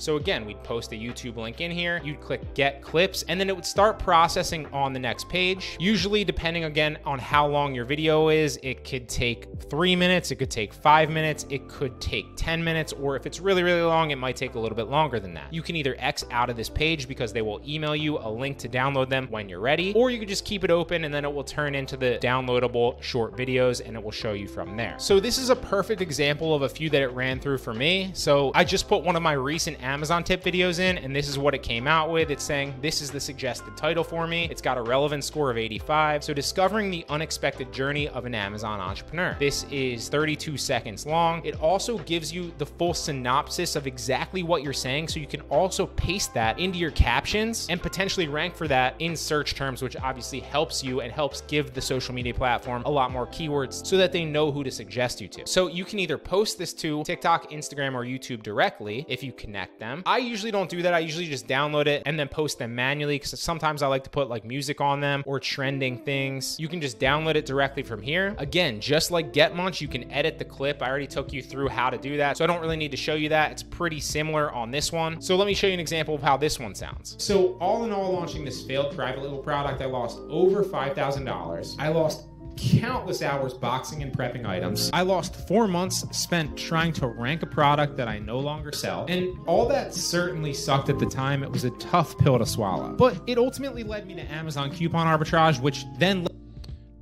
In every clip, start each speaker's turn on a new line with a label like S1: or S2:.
S1: So again, we'd post a YouTube link in here, you'd click get clips, and then it would start processing on the next page. Usually, depending again on how long your video is, it could take three minutes, it could take five minutes, it could take 10 minutes, or if it's really, really long, it might take a little bit longer than that. You can either X out of this page because they will email you a link to download them when you're ready, or you could just keep it open and then it will turn into the downloadable short videos and it will show you from there. So this is a perfect example of a few that it ran through for me. So I just put one of my recent Amazon tip videos in and this is what it came out with. It's saying this is the suggested title for me. It's got a relevant score of 85. So discovering the unexpected journey of an Amazon entrepreneur. This is 32 seconds long. It also gives you the full synopsis of exactly what you're saying. So you can also paste that into your captions and potentially rank for that in search terms, which obviously helps you and helps give the social media platform a lot more keywords so that they know who to suggest you to. So you can either post this to TikTok, Instagram, or YouTube directly if you connect them. I usually don't do that. I usually just download it and then post them manually because sometimes I like to put like music on them or trending things. You can just download it directly from here. Again, just like GetMunch, you can edit the clip. I already took you through how to do that. So I don't really need to show you that. It's pretty similar on this one. So let me show you an example of how this one sounds. So all in all, launching this failed private label product, I lost over $5,000. I lost countless hours boxing and prepping items. I lost four months spent trying to rank a product that I no longer sell. And all that certainly sucked at the time. It was a tough pill to swallow. But it ultimately led me to Amazon coupon arbitrage, which then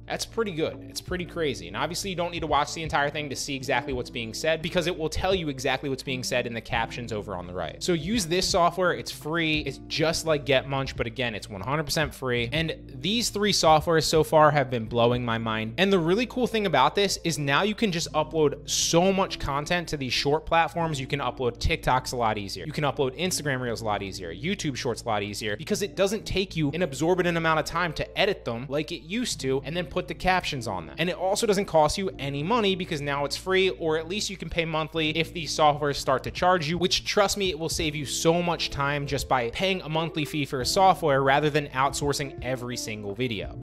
S1: that's pretty good. It's pretty crazy. And obviously, you don't need to watch the entire thing to see exactly what's being said because it will tell you exactly what's being said in the captions over on the right. So use this software. It's free. It's just like GetMunch, but again, it's 100% free. And these three softwares so far have been blowing my mind. And the really cool thing about this is now you can just upload so much content to these short platforms. You can upload TikToks a lot easier. You can upload Instagram Reels a lot easier, YouTube Shorts a lot easier because it doesn't take you an absorbent amount of time to edit them like it used to and then put put the captions on them. And it also doesn't cost you any money because now it's free, or at least you can pay monthly if these softwares start to charge you, which trust me, it will save you so much time just by paying a monthly fee for a software rather than outsourcing every single video.